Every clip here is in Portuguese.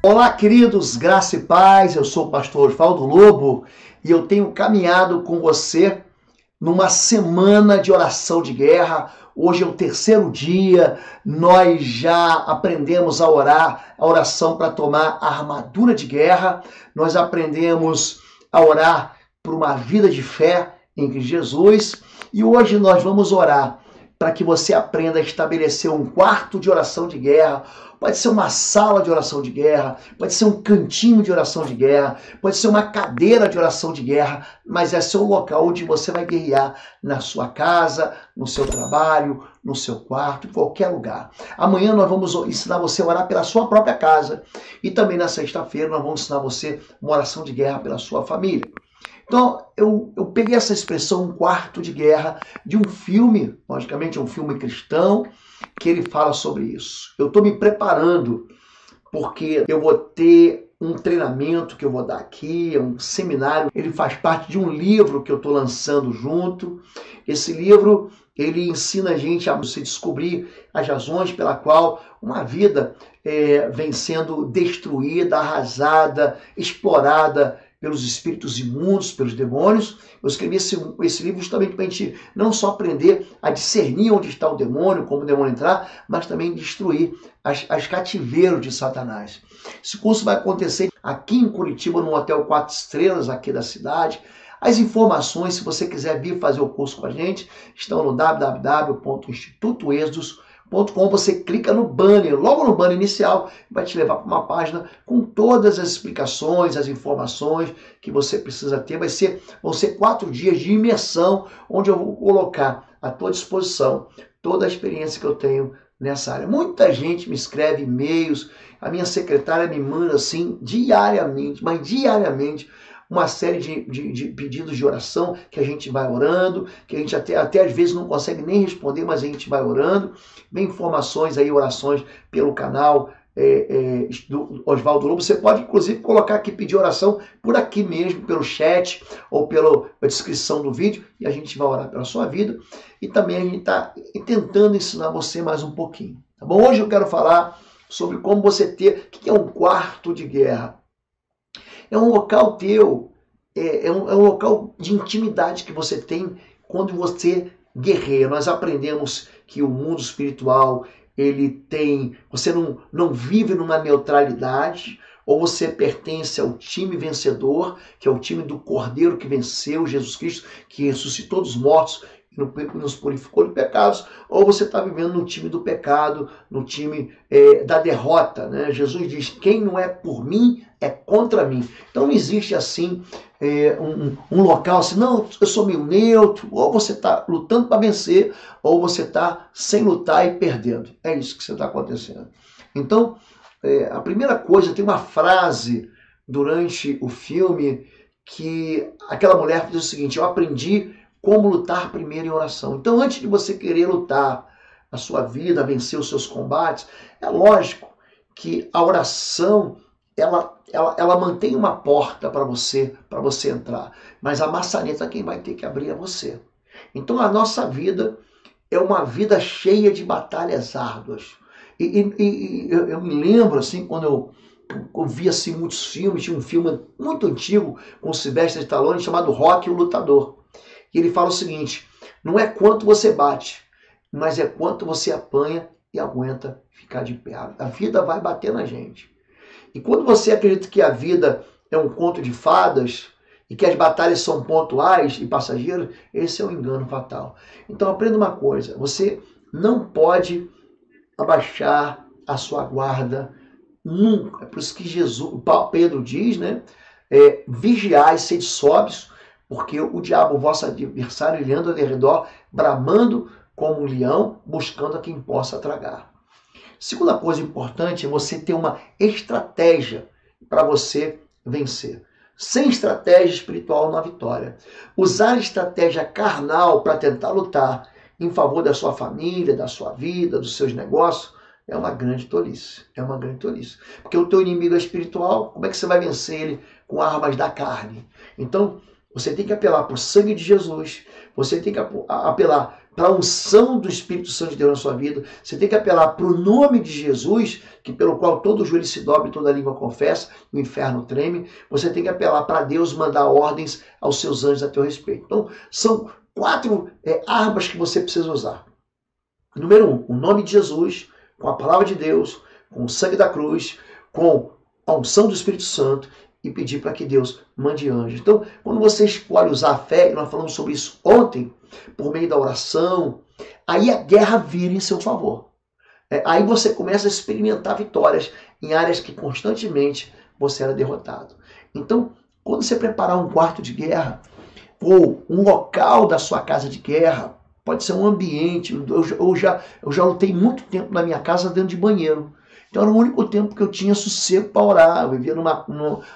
Olá, queridos, graça e paz. Eu sou o pastor Osvaldo Lobo e eu tenho caminhado com você numa semana de oração de guerra. Hoje é o terceiro dia, nós já aprendemos a orar, a oração para tomar a armadura de guerra, nós aprendemos a orar por uma vida de fé em Jesus e hoje nós vamos orar para que você aprenda a estabelecer um quarto de oração de guerra. Pode ser uma sala de oração de guerra, pode ser um cantinho de oração de guerra, pode ser uma cadeira de oração de guerra, mas é seu local onde você vai guerrear na sua casa, no seu trabalho, no seu quarto, em qualquer lugar. Amanhã nós vamos ensinar você a orar pela sua própria casa e também na sexta-feira nós vamos ensinar você uma oração de guerra pela sua família. Então, eu, eu peguei essa expressão, um quarto de guerra, de um filme, logicamente um filme cristão, que ele fala sobre isso. Eu estou me preparando, porque eu vou ter um treinamento que eu vou dar aqui, é um seminário. Ele faz parte de um livro que eu estou lançando junto. Esse livro ele ensina a gente a se descobrir as razões pela qual uma vida é, vem sendo destruída, arrasada, explorada pelos espíritos imundos, pelos demônios. Eu escrevi esse, esse livro justamente para a gente não só aprender a discernir onde está o demônio, como o demônio entrar, mas também destruir as, as cativeiros de Satanás. Esse curso vai acontecer aqui em Curitiba, no Hotel Quatro Estrelas, aqui da cidade. As informações, se você quiser vir fazer o curso com a gente, estão no www.institutoexdos.com com você clica no banner, logo no banner inicial, vai te levar para uma página com todas as explicações, as informações que você precisa ter. Vai ser, vão ser quatro dias de imersão, onde eu vou colocar à tua disposição toda a experiência que eu tenho nessa área. Muita gente me escreve e-mails, a minha secretária me manda assim diariamente, mas diariamente uma série de, de, de, pedidos de oração que a gente vai orando, que a gente até, até às vezes não consegue nem responder, mas a gente vai orando. Vem informações aí, orações pelo canal é, é, do Oswaldo Lobo. Você pode, inclusive, colocar aqui, pedir oração por aqui mesmo, pelo chat ou pela descrição do vídeo, e a gente vai orar pela sua vida. E também a gente está tentando ensinar você mais um pouquinho. Tá bom? Hoje eu quero falar sobre como você ter. O que é um quarto de guerra? É um local teu, é, é, um, é um local de intimidade que você tem quando você guerreia. Nós aprendemos que o mundo espiritual ele tem. Você não, não vive numa neutralidade, ou você pertence ao time vencedor, que é o time do Cordeiro que venceu, Jesus Cristo, que ressuscitou dos mortos nos purificou de pecados, ou você está vivendo no time do pecado, no time é, da derrota. Né? Jesus diz: quem não é por mim é contra mim. Então não existe assim é, um, um, local assim, não, eu sou meio neutro, ou você está lutando para vencer, ou você está sem lutar e perdendo. É isso que está acontecendo. Então, é, a primeira coisa, tem uma frase durante o filme que aquela mulher diz o seguinte: eu aprendi como lutar primeiro em oração. Então, antes de você querer lutar a sua vida, vencer os seus combates, é lógico que a oração ela, ela, ela mantém uma porta para você para você entrar, mas a maçaneta quem vai ter que abrir é você. Então a nossa vida é uma vida cheia de batalhas árduas. E, e, e eu, eu, me lembro assim quando eu, eu vi assim muitos filmes, tinha um filme muito antigo com o Sylvester Stallone chamado Rock o Lutador. E ele fala o seguinte: não é quanto você bate, mas é quanto você apanha e aguenta ficar de pé. A vida vai bater na gente. E quando você acredita que a vida é um conto de fadas e que as batalhas são pontuais e passageiras, esse é um engano fatal. Então aprenda uma coisa: você não pode abaixar a sua guarda nunca. É por isso que Jesus, Pedro diz, né? É, vigiai, sede sóbrios, porque o diabo, o vosso adversário, ele anda ao redor, bramando como um leão, buscando a quem possa tragar. Segunda coisa importante é você ter uma estratégia para você vencer. Sem estratégia espiritual não há vitória. Usar estratégia carnal para tentar lutar em favor da sua família, da sua vida, dos seus negócios, é uma grande tolice. É uma grande tolice. Porque o teu inimigo é espiritual, como é que você vai vencer ele com armas da carne? Então, você tem que apelar o sangue de Jesus. Você tem que apelar para a unção do Espírito Santo de Deus na sua vida. Você tem que apelar para o nome de Jesus, que pelo qual todo joelho se dobra e toda língua confessa, o inferno treme. Você tem que apelar para Deus mandar ordens aos seus anjos a teu respeito. Então, são quatro é, armas que você precisa usar. Número um, o nome de Jesus, com a palavra de Deus, com o sangue da cruz, com a unção do Espírito Santo e pedir para que Deus mande anjos. Então, quando você escolhe usar a fé, e nós falamos sobre isso ontem, por meio da oração, aí a guerra vira em seu favor. É, aí você começa a experimentar vitórias em áreas que constantemente você era derrotado. Então, quando você preparar um quarto de guerra, ou um local da sua casa de guerra, pode ser um ambiente. Eu, já, eu já lutei muito tempo na minha casa dentro de banheiro. Então era o único tempo que eu tinha sossego para orar. Eu vivia numa,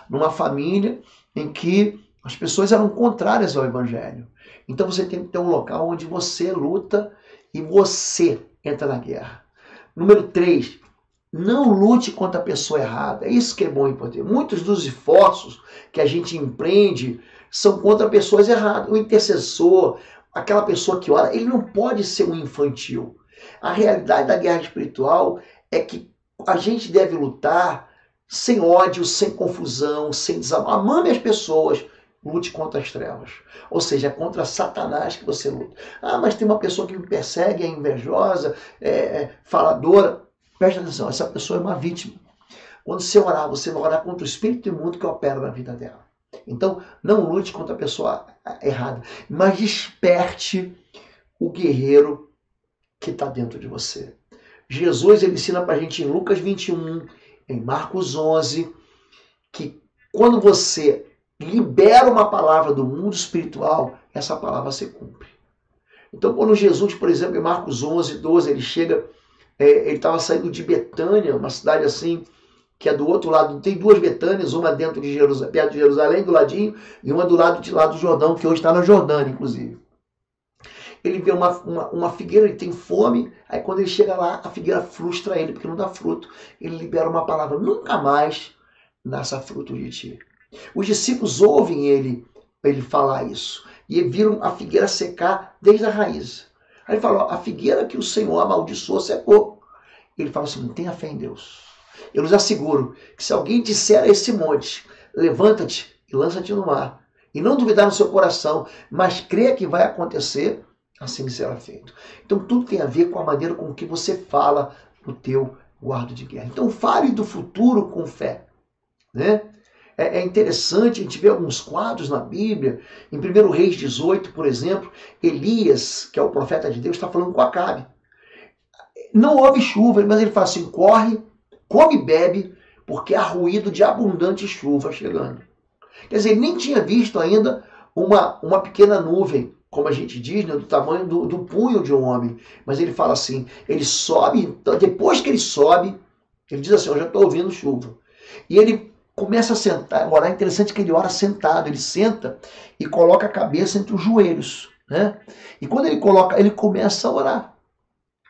numa família em que as pessoas eram contrárias ao evangelho. Então você tem que ter um local onde você luta e você entra na guerra. Número 3, não lute contra a pessoa errada. É isso que é bom e importante. Muitos dos esforços que a gente empreende são contra pessoas erradas. O intercessor, aquela pessoa que ora, ele não pode ser um infantil. A realidade da guerra espiritual é que a gente deve lutar sem ódio, sem confusão, sem desamor. Amame as pessoas, lute contra as trevas. Ou seja, é contra Satanás que você luta. Ah, mas tem uma pessoa que me persegue, é invejosa, é, é faladora. Presta atenção, essa pessoa é uma vítima. Quando você orar, você vai orar contra o espírito imundo que opera na vida dela. Então, não lute contra a pessoa errada, mas desperte o guerreiro que está dentro de você. Jesus ele ensina para a gente em Lucas 21, em Marcos 11, que quando você libera uma palavra do mundo espiritual, essa palavra se cumpre. Então, quando Jesus, por exemplo, em Marcos 11, 12, ele chega, é, ele estava saindo de Betânia, uma cidade assim, que é do outro lado, tem duas Betânias, uma dentro de Jerusalém, perto de Jerusalém, do ladinho, e uma do lado de lá do Jordão, que hoje está na Jordânia, inclusive. Ele vê uma, uma, uma, figueira, ele tem fome, aí quando ele chega lá, a figueira frustra ele, porque não dá fruto. Ele libera uma palavra, nunca mais nasça fruto de ti. Os discípulos ouvem ele, ele falar isso, e viram a figueira secar desde a raiz. Aí ele fala, a figueira que o Senhor amaldiçoou secou. Ele fala assim, tenha fé em Deus. Eu lhes asseguro que se alguém disser a esse monte, levanta-te e lança-te no mar, e não duvidar no seu coração, mas crê que vai acontecer, assim será feito. Então tudo tem a ver com a maneira com que você fala no teu guarda de guerra. Então fale do futuro com fé. Né? É, é interessante, a gente vê alguns quadros na Bíblia, em 1 Reis 18, por exemplo, Elias, que é o profeta de Deus, está falando com Acabe. Não houve chuva, mas ele fala assim: corre come e bebe, porque há ruído de abundante chuva chegando. Quer dizer, ele nem tinha visto ainda uma, uma pequena nuvem, como a gente diz, né, do tamanho do, do punho de um homem. Mas ele fala assim: ele sobe, então, depois que ele sobe, ele diz assim: Eu já estou ouvindo chuva. E ele começa a sentar, orar. É interessante que ele ora sentado, ele senta e coloca a cabeça entre os joelhos. Né? E quando ele coloca, ele começa a orar.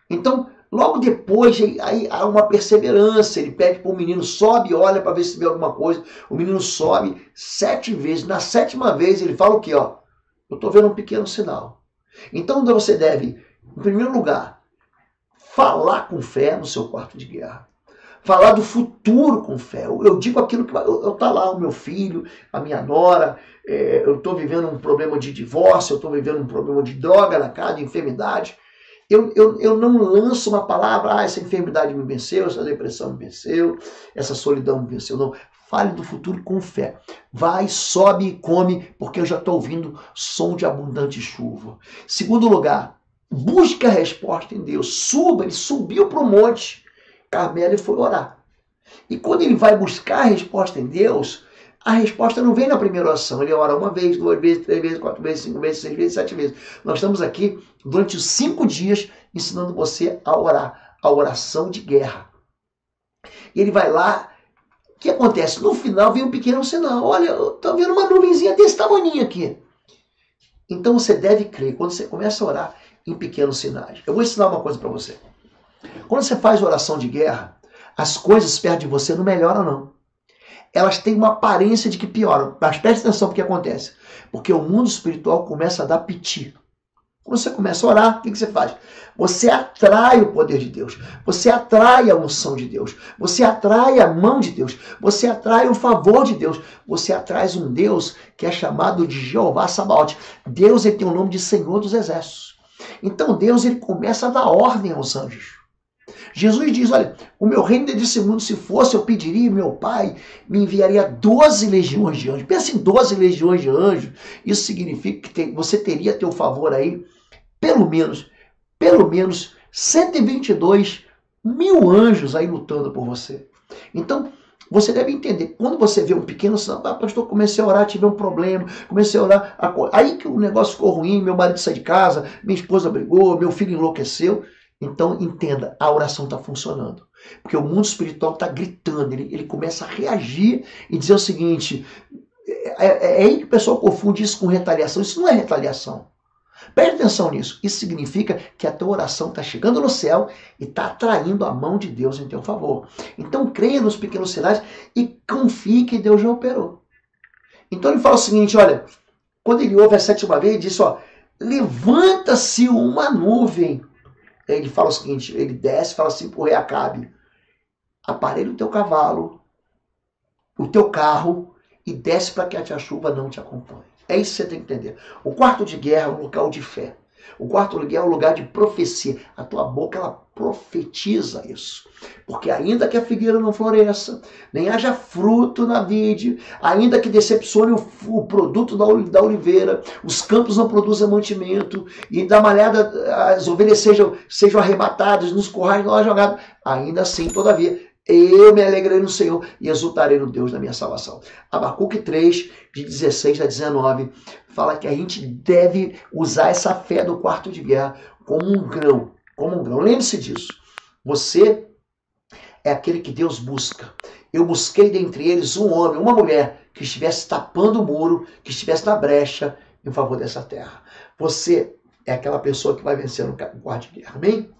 Então, Logo depois, aí há uma perseverança. Ele pede para o menino, sobe, olha para ver se vê alguma coisa. O menino sobe sete vezes. Na sétima vez, ele fala o quê? Ó, eu estou vendo um pequeno sinal. Então, você deve, em primeiro lugar, falar com fé no seu quarto de guerra. Falar do futuro com fé. Eu, digo aquilo que. Eu, tá lá, o meu filho, a minha nora, é, eu estou vivendo um problema de divórcio, eu estou vivendo um problema de droga na casa, de enfermidade. Eu, eu, eu não lanço uma palavra, ah, essa enfermidade me venceu, essa depressão me venceu, essa solidão me venceu. Não. Fale do futuro com fé. Vai, sobe e come, porque eu já estou ouvindo som de abundante chuva. Segundo lugar, busque a resposta em Deus. Suba, ele subiu para o monte Carmelo foi orar. E quando ele vai buscar a resposta em Deus, a resposta não vem na primeira oração. Ele ora uma vez, duas vezes, três vezes, quatro vezes, cinco vezes, seis vezes, sete vezes. Nós estamos aqui durante cinco dias ensinando você a orar, a oração de guerra. E ele vai lá. Que acontece? No final vem um pequeno sinal. Olha, estou vendo uma nuvenzinha desse tamanho aqui. Então você deve crer. Quando você começa a orar em pequenos sinais. Eu vou ensinar uma coisa para você. Quando você faz oração de guerra, as coisas perto de você não melhoram, não elas têm uma aparência de que pioram. Mas preste atenção porque acontece. Porque o mundo espiritual começa a dar piti. Quando você começa a orar, o que você faz? Você atrai o poder de Deus, você atrai a unção de Deus, você atrai a mão de Deus, você atrai o favor de Deus, você atrai um Deus que é chamado de Jeová Sabaote. Deus ele tem o nome de Senhor dos Exércitos. Então Deus ele começa a dar ordem aos anjos. Jesus diz: Olha, o meu reino desse mundo, se fosse, eu pediria, meu pai me enviaria 12 legiões de anjos. Pensa em 12 legiões de anjos. Isso significa que tem, você teria teu favor aí, pelo menos, pelo menos 122 mil anjos aí lutando por você. Então, você deve entender, quando você vê um pequeno santo, ah, pastor, comecei a orar, tive um problema, comecei a orar, aí que o negócio ficou ruim, meu marido saiu de casa, minha esposa brigou, meu filho enlouqueceu. Então, entenda, a oração está funcionando. Porque o mundo espiritual está gritando, ele, ele começa a reagir e dizer o seguinte: é, é, é aí que o pessoal confunde isso com retaliação. Isso não é retaliação. Preste atenção nisso. Isso significa que a tua oração está chegando no céu e está atraindo a mão de Deus em teu favor. Então creia nos pequenos sinais e confie que Deus já operou. Então ele fala o seguinte: olha, quando ele ouve a sétima vez, ele disse: ó, levanta-se uma nuvem ele fala o seguinte, ele desce e fala assim pro rei Acabe, aparelha o teu cavalo, o teu carro e desce para que a chuva não te acompanhe. É isso que você tem que entender. O quarto de guerra é um local de fé. O quarto lugar é um lugar de profecia. A tua boca ela profetiza isso. Porque ainda que a figueira não floresça, nem haja fruto na vide, ainda que decepcione o, o produto da, da, oliveira, os campos não produzam mantimento, e da malhada as ovelhas sejam, sejam arrebatadas, nos corrais não há jogado, ainda assim, todavia, eu me alegrei no Senhor e exultarei no Deus da minha salvação. Abacuque 3, de 16 a 19, fala que a gente deve usar essa fé do quarto de guerra como um grão. Como um grão. Lembre-se disso. Você é aquele que Deus busca. Eu busquei dentre eles um homem, uma mulher, que estivesse tapando o muro, que estivesse na brecha em favor dessa terra. Você é aquela pessoa que vai vencer no quarto de guerra. Amém?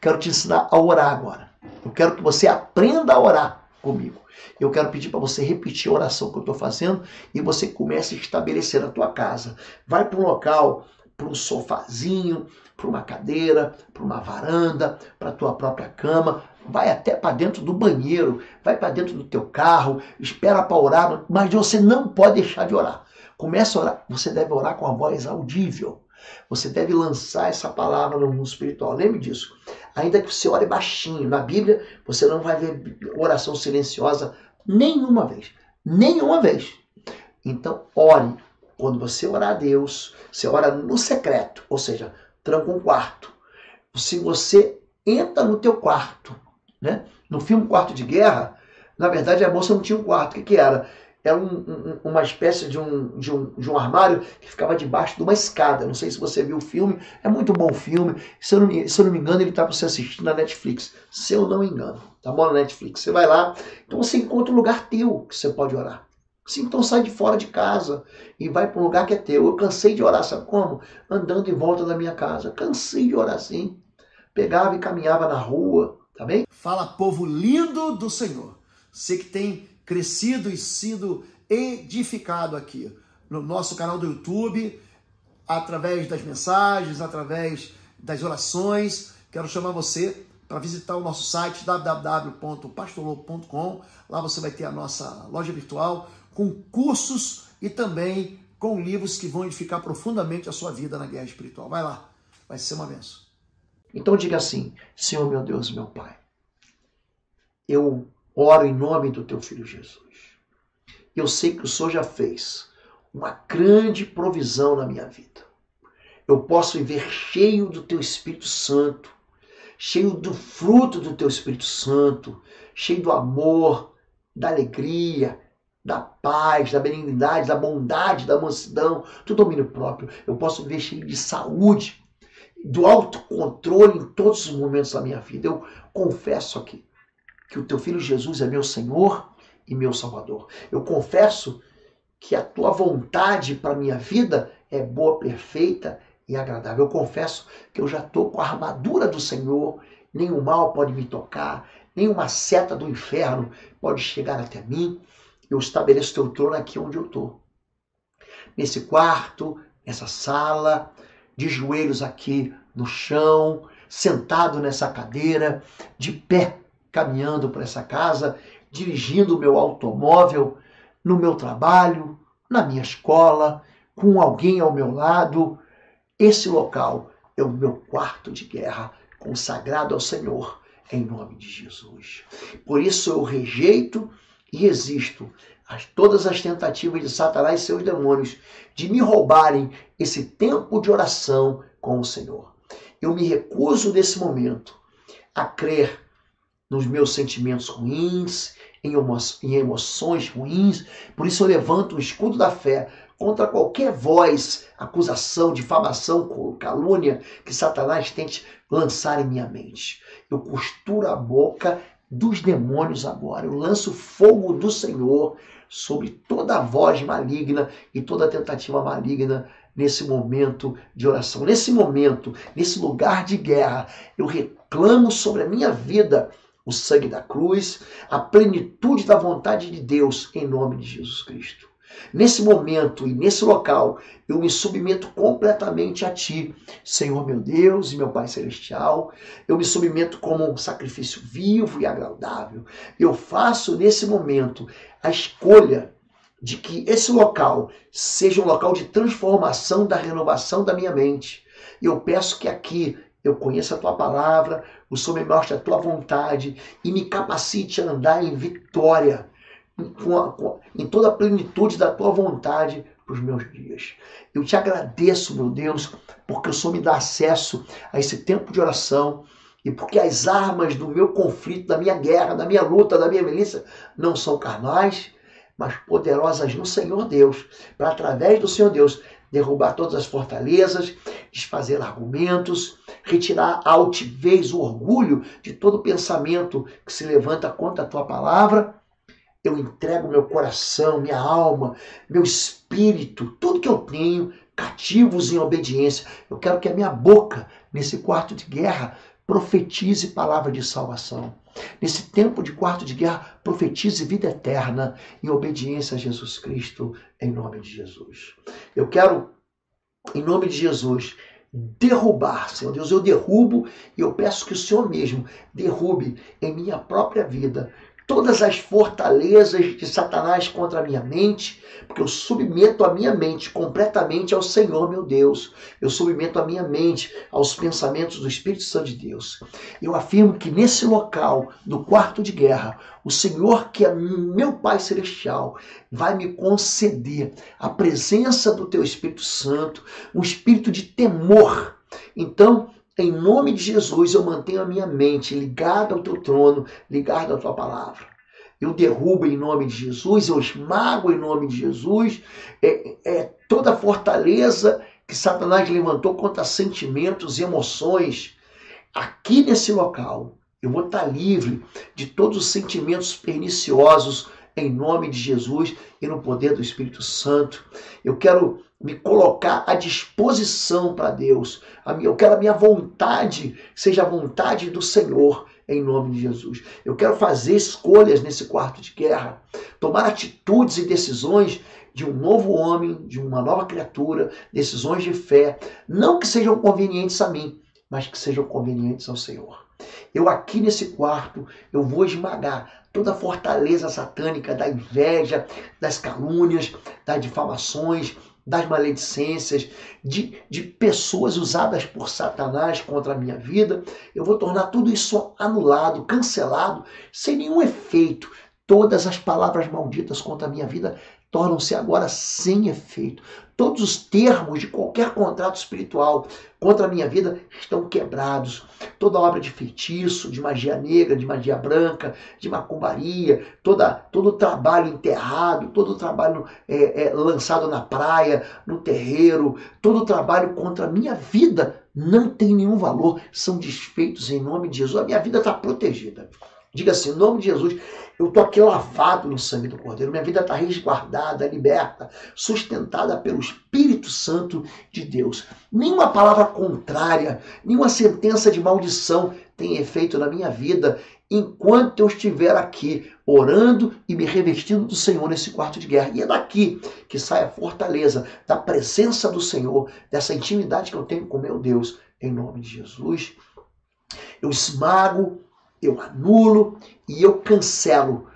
Quero te ensinar a orar agora. Eu quero que você aprenda a orar comigo. Eu quero pedir para você repetir a oração que eu estou fazendo e você comece a estabelecer na tua casa. Vai para um local, para um sofazinho, para uma cadeira, para uma varanda, para a tua própria cama. Vai até para dentro do banheiro, vai para dentro do teu carro, espera para orar, mas você não pode deixar de orar. Começa a orar. Você deve orar com a voz audível. Você deve lançar essa palavra no mundo espiritual. Lembre disso. Ainda que você ore baixinho, na Bíblia você não vai ver oração silenciosa nenhuma vez. Nenhuma vez. Então, ore. Quando você orar a Deus, você ora no secreto, ou seja, tranca um quarto. Se você entra no teu quarto, né? No filme Quarto de Guerra, na verdade a moça não tinha um quarto. O que, que era? Era um, um, uma espécie de um, de, um, de um armário que ficava debaixo de uma escada. Não sei se você viu o filme, é muito bom filme. Se eu não, se eu não me engano, ele está para você assistir na Netflix. Se eu não me engano, tá bom na Netflix. Você vai lá, então você encontra um lugar teu que você pode orar. Sim, então sai de fora de casa e vai para um lugar que é teu. Eu cansei de orar, sabe como? Andando em volta da minha casa. Cansei de orar assim. Pegava e caminhava na rua, tá bem? Fala, povo lindo do Senhor. Você que tem crescido e sido edificado aqui no nosso canal do YouTube, através das mensagens, através das orações. Quero chamar você para visitar o nosso site www.pastorlobo.com. Lá você vai ter a nossa loja virtual com cursos e também com livros que vão edificar profundamente a sua vida na guerra espiritual. Vai lá, vai ser uma benção. Então diga assim: Senhor meu Deus, meu Pai, eu Oro em nome do teu filho Jesus. Eu sei que o Senhor já fez uma grande provisão na minha vida. Eu posso viver cheio do teu Espírito Santo, cheio do fruto do teu Espírito Santo, cheio do amor, da alegria, da paz, da benignidade, da bondade, da mansidão, do domínio próprio. Eu posso viver cheio de saúde, do autocontrole em todos os momentos da minha vida. Eu confesso aqui que o teu filho Jesus é meu Senhor e meu Salvador. Eu confesso que a tua vontade para minha vida é boa, perfeita e agradável. Eu confesso que eu já estou com a armadura do Senhor, nenhum mal pode me tocar, nenhuma seta do inferno pode chegar até mim. Eu estabeleço teu trono aqui onde eu estou. Nesse quarto, nessa sala, de joelhos aqui no chão, sentado nessa cadeira, de pé, caminhando para essa casa, dirigindo o meu automóvel, no meu trabalho, na minha escola, com alguém ao meu lado. Esse local é o meu quarto de guerra, consagrado ao Senhor, em nome de Jesus. Por isso eu rejeito e resisto a todas as tentativas de Satanás e seus demônios de me roubarem esse tempo de oração com o Senhor. Eu me recuso nesse momento a crer nos meus sentimentos ruins, em, emo em emoções ruins. Por isso eu levanto o escudo da fé contra qualquer voz, acusação, difamação, calúnia que Satanás tente lançar em minha mente. Eu costuro a boca dos demônios agora. Eu lanço fogo do Senhor sobre toda a voz maligna e toda tentativa maligna nesse momento de oração. Nesse momento, nesse lugar de guerra, eu reclamo sobre a minha vida o sangue da cruz, a plenitude da vontade de Deus em nome de Jesus Cristo. Nesse momento e nesse local, eu me submeto completamente a Ti, Senhor meu Deus e meu Pai Celestial. Eu me submeto como um sacrifício vivo e agradável. Eu faço nesse momento a escolha de que esse local seja um local de transformação, da renovação da minha mente. Eu peço que aqui eu conheça a tua palavra, o Senhor me mostre a tua vontade e me capacite a andar em vitória, em, toda a plenitude da tua vontade para os meus dias. Eu te agradeço, meu Deus, porque o Senhor me dá acesso a esse tempo de oração e porque as armas do meu conflito, da minha guerra, da minha luta, da minha milícia não são carnais, mas poderosas no Senhor Deus, para através do Senhor Deus derrubar todas as fortalezas, desfazer argumentos, retirar a altivez, o orgulho de todo pensamento que se levanta contra a tua palavra. Eu entrego meu coração, minha alma, meu espírito, tudo que eu tenho, cativos em obediência. Eu quero que a minha boca, nesse quarto de guerra, profetize palavra de salvação. Nesse tempo de quarto de guerra, profetize vida eterna em obediência a Jesus Cristo, em nome de Jesus. Eu quero, em nome de Jesus, derrubar, Senhor Deus, eu derrubo e eu peço que o Senhor mesmo derrube em minha própria vida todas as fortalezas de Satanás contra a minha mente, porque eu submeto a minha mente completamente ao Senhor, meu Deus. Eu submeto a minha mente aos pensamentos do Espírito Santo de Deus. Eu afirmo que nesse local, no quarto de guerra, o Senhor, que é meu Pai Celestial, vai me conceder a presença do Teu Espírito Santo, um espírito de temor. Então, em nome de Jesus, eu mantenho a minha mente ligada ao teu trono, ligada à tua palavra. Eu derrubo em nome de Jesus, eu esmago em nome de Jesus é, é toda a fortaleza que Satanás levantou contra sentimentos e emoções. Aqui nesse local, eu vou estar livre de todos os sentimentos perniciosos em nome de Jesus e no poder do Espírito Santo. Eu quero me colocar à disposição para Deus. Eu quero a minha vontade, seja a vontade do Senhor, em nome de Jesus. Eu quero fazer escolhas nesse quarto de guerra, tomar atitudes e decisões de um novo homem, de uma nova criatura, decisões de fé, não que sejam convenientes a mim, mas que sejam convenientes ao Senhor. Eu aqui nesse quarto, eu vou esmagar toda a fortaleza satânica da inveja, das calúnias, das difamações, das maledicências, de, de pessoas usadas por Satanás contra a minha vida. Eu vou tornar tudo isso anulado, cancelado, sem nenhum efeito. Todas as palavras malditas contra a minha vida tornam-se agora sem efeito. Todos os termos de qualquer contrato espiritual contra a minha vida estão quebrados. Toda obra de feitiço, de magia negra, de magia branca, de macumbaria, toda, todo o trabalho enterrado, todo o trabalho é, é, lançado na praia, no terreiro, todo o trabalho contra a minha vida não tem nenhum valor, são desfeitos em nome de Jesus. A minha vida está protegida. Diga assim, em nome de Jesus, eu estou aqui lavado no sangue do Cordeiro. Minha vida está resguardada, liberta, sustentada pelo Espírito Santo de Deus. Nenhuma palavra contrária, nenhuma sentença de maldição tem efeito na minha vida enquanto eu estiver aqui orando e me revestindo do Senhor nesse quarto de guerra. E é daqui que sai a fortaleza da presença do Senhor, dessa intimidade que eu tenho com meu Deus, em nome de Jesus. Eu esmago, eu anulo e eu cancelo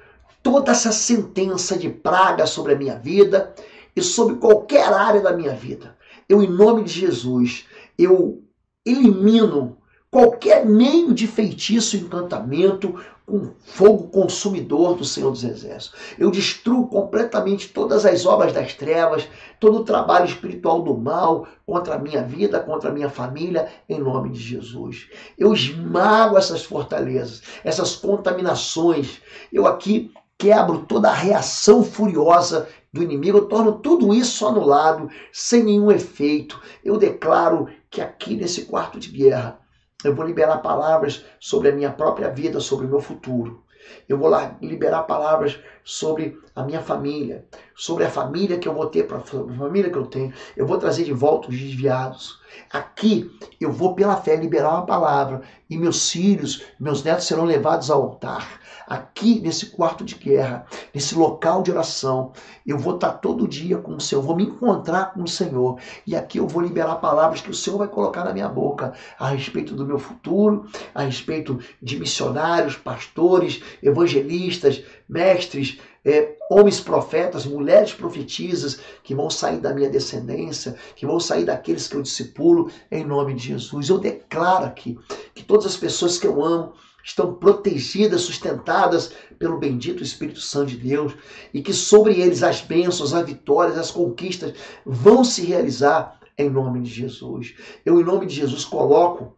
toda essa sentença de praga sobre a minha vida e sobre qualquer área da minha vida. Eu, em nome de Jesus, eu elimino qualquer meio de feitiço, encantamento com fogo consumidor do Senhor dos Exércitos. Eu destruo completamente todas as obras das trevas, todo o trabalho espiritual do mal contra a minha vida, contra a minha família, em nome de Jesus. Eu esmago essas fortalezas, essas contaminações. Eu aqui quebro toda a reação furiosa do inimigo, eu torno tudo isso anulado, sem nenhum efeito. Eu declaro que aqui nesse quarto de guerra, eu vou liberar palavras sobre a minha própria vida, sobre o meu futuro. Eu vou liberar palavras sobre a minha família, sobre a família que eu vou ter, para a família que eu tenho. Eu vou trazer de volta os desviados. Aqui eu vou pela fé liberar uma palavra e meus filhos, meus netos serão levados ao altar aqui nesse quarto de guerra, nesse local de oração, eu vou estar todo dia com o Senhor, vou me encontrar com o Senhor. E aqui eu vou liberar palavras que o Senhor vai colocar na minha boca a respeito do meu futuro, a respeito de missionários, pastores, evangelistas, mestres, é, homens profetas, mulheres profetisas que vão sair da minha descendência, que vão sair daqueles que eu discipulo, em nome de Jesus. Eu declaro aqui que todas as pessoas que eu amo, estão protegidas, sustentadas pelo bendito Espírito Santo de Deus e que sobre eles as bênçãos, as vitórias, as conquistas vão se realizar em nome de Jesus. Eu, em nome de Jesus, coloco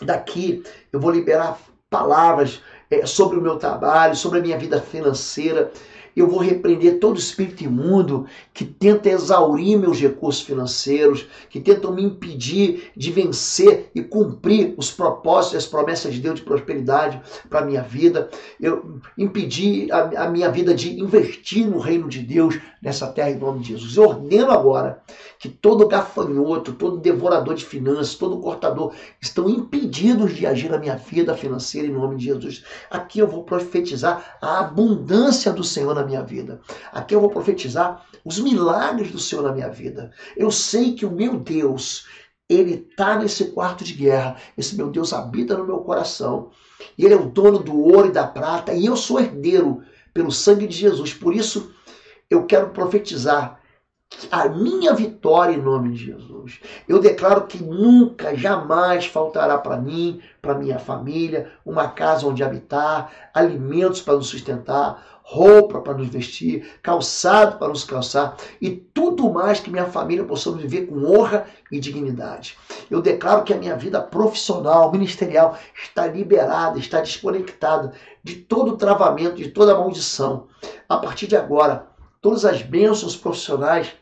daqui, eu vou liberar palavras é, sobre o meu trabalho, sobre a minha vida financeira eu vou repreender todo espírito imundo que tenta exaurir meus recursos financeiros, que tentam me impedir de vencer e cumprir os propósitos e as promessas de Deus de prosperidade para a minha vida. Eu impedir a, a minha vida de investir no reino de Deus nessa terra em nome de Jesus. Eu ordeno agora que todo gafanhoto, todo devorador de finanças, todo cortador estão impedidos de agir na minha vida financeira em nome de Jesus. Aqui eu vou profetizar a abundância do Senhor na minha vida. Aqui eu vou profetizar os milagres do Senhor na minha vida. Eu sei que o meu Deus, ele está nesse quarto de guerra. Esse meu Deus habita no meu coração. Ele é o dono do ouro e da prata. E eu sou herdeiro pelo sangue de Jesus. Por isso, eu quero profetizar a minha vitória em nome de Jesus. Eu declaro que nunca, jamais faltará para mim, para minha família, uma casa onde habitar, alimentos para nos sustentar, roupa para nos vestir, calçado para nos calçar e tudo mais que minha família possamos viver com honra e dignidade. Eu declaro que a minha vida profissional, ministerial está liberada, está desconectada de todo travamento, de toda maldição. A partir de agora, todas as bênçãos profissionais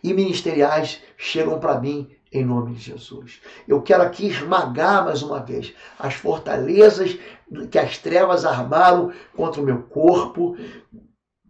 e ministeriais chegam para mim em nome de Jesus. Eu quero aqui esmagar mais uma vez as fortalezas que as trevas armaram contra o meu corpo,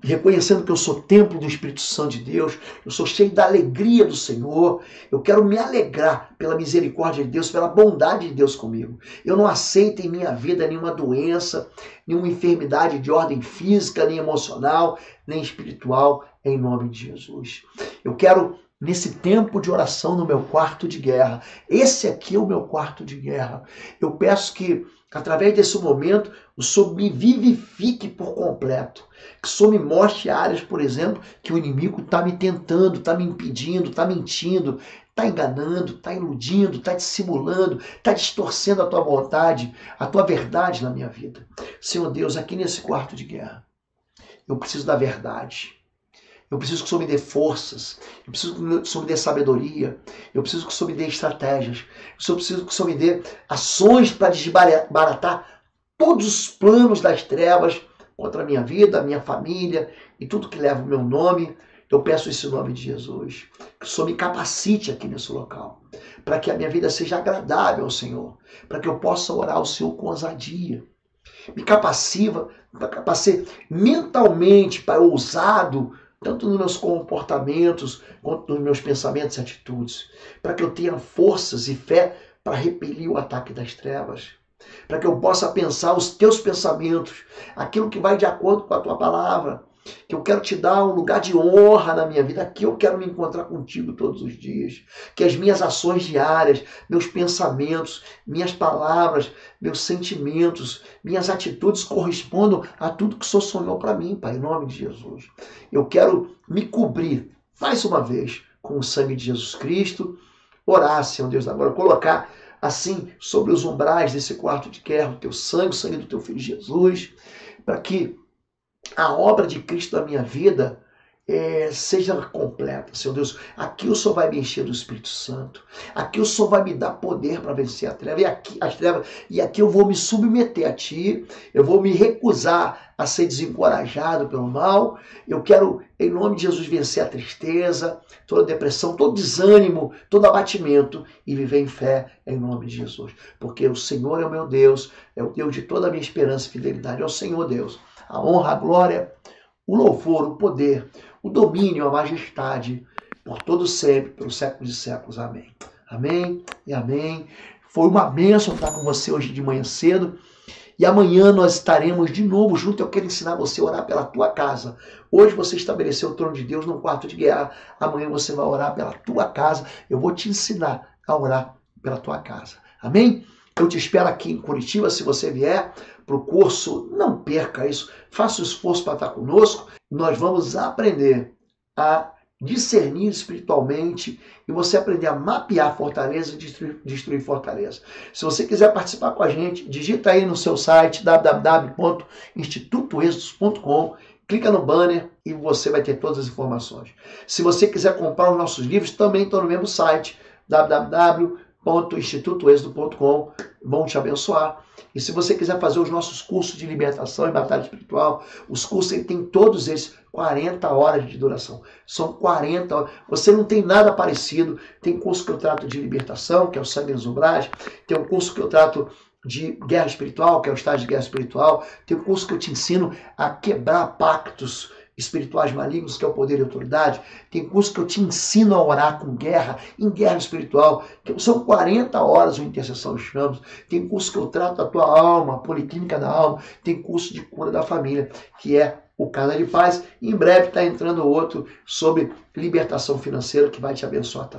reconhecendo que eu sou templo do Espírito Santo de Deus, eu sou cheio da alegria do Senhor, eu quero me alegrar pela misericórdia de Deus, pela bondade de Deus comigo. Eu não aceito em minha vida nenhuma doença, nenhuma enfermidade de ordem física, nem emocional, nem espiritual, em nome de Jesus. Eu quero nesse tempo de oração no meu quarto de guerra. Esse aqui é o meu quarto de guerra. Eu peço que, através desse momento, o Senhor me vivifique por completo. Que o Senhor me mostre áreas, por exemplo, que o inimigo está me tentando, está me impedindo, está mentindo, está enganando, está iludindo, está dissimulando, está distorcendo a tua vontade, a tua verdade na minha vida. Senhor Deus, aqui nesse quarto de guerra, eu preciso da verdade. Eu preciso que o Senhor me dê forças. Eu preciso que o Senhor me dê sabedoria. Eu preciso que o Senhor me dê estratégias. Eu preciso que o Senhor me dê ações para desbaratar todos os planos das trevas contra a minha vida, a minha família e tudo que leva o meu nome. Eu peço isso em nome de Jesus. Que o Senhor me capacite aqui nesse local. Para que a minha vida seja agradável ao Senhor. Para que eu possa orar ao Senhor com ousadia. Me capaciva, capacite mentalmente para ousado tanto nos meus comportamentos quanto nos meus pensamentos e atitudes, para que eu tenha forças e fé para repelir o ataque das trevas. para que eu possa pensar os teus pensamentos, aquilo que vai de acordo com a tua palavra que eu quero te dar um lugar de honra na minha vida. Aqui eu quero me encontrar contigo todos os dias. Que as minhas ações diárias, meus pensamentos, minhas palavras, meus sentimentos, minhas atitudes correspondam a tudo que o Senhor sonhou para mim, Pai, em nome de Jesus. Eu quero me cobrir, mais uma vez, com o sangue de Jesus Cristo. Orar, Senhor Deus, agora colocar assim sobre os umbrais desse quarto de guerra o teu sangue, o sangue do teu filho Jesus, para que a obra de Cristo na minha vida é, seja completa, Senhor Deus. Aqui o Senhor vai me encher do Espírito Santo. Aqui o Senhor vai me dar poder para vencer a treva. E aqui, as trevas. E aqui eu vou me submeter a Ti. Eu vou me recusar a ser desencorajado pelo mal. Eu quero, em nome de Jesus, vencer a tristeza, toda a depressão, todo desânimo, todo abatimento e viver em fé em nome de Jesus. Porque o Senhor é o meu Deus, é o Deus de toda a minha esperança e fidelidade. É o Senhor Deus a honra, a glória, o louvor, o poder, o domínio, a majestade, por todo sempre, pelos séculos e séculos. Amém. Amém e amém. Foi uma bênção estar com você hoje de manhã cedo. E amanhã nós estaremos de novo junto. Eu quero ensinar você a orar pela tua casa. Hoje você estabeleceu o trono de Deus no quarto de guerra. Amanhã você vai orar pela tua casa. Eu vou te ensinar a orar pela tua casa. Amém? Eu te espero aqui em Curitiba, se você vier para o curso, não perca isso, faça o esforço para estar conosco. Nós vamos aprender a discernir espiritualmente e você aprender a mapear fortaleza e destruir, destruir fortaleza. Se você quiser participar com a gente, digita aí no seu site www.institutoexodus.com, clica no banner e você vai ter todas as informações. Se você quiser comprar os nossos livros, também estão no mesmo site www institutoexodo.com vão te abençoar. E se você quiser fazer os nossos cursos de libertação e batalha espiritual, os cursos tem todos eles 40 horas de duração. São 40 horas. Você não tem nada parecido. Tem curso que eu trato de libertação, que é o sangue nos. Tem um curso que eu trato de guerra espiritual, que é o estágio de guerra espiritual. Tem um curso que eu te ensino a quebrar pactos espirituais malignos, que é o poder e autoridade. Tem curso que eu te ensino a orar com guerra, em guerra espiritual. Que são 40 horas de intercessão chamos. Tem curso que eu trato a tua alma, a policlínica da alma. Tem curso de cura da família, que é o Casa de Paz. E em breve está entrando outro sobre libertação financeira que vai te abençoar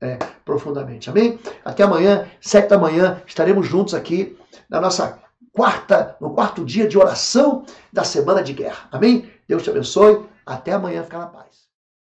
é, profundamente. Amém? Até amanhã, sete da manhã, estaremos juntos aqui na nossa quarta, no quarto dia de oração da semana de guerra. Amém? Deus te abençoe. Até amanhã. Fica na paz.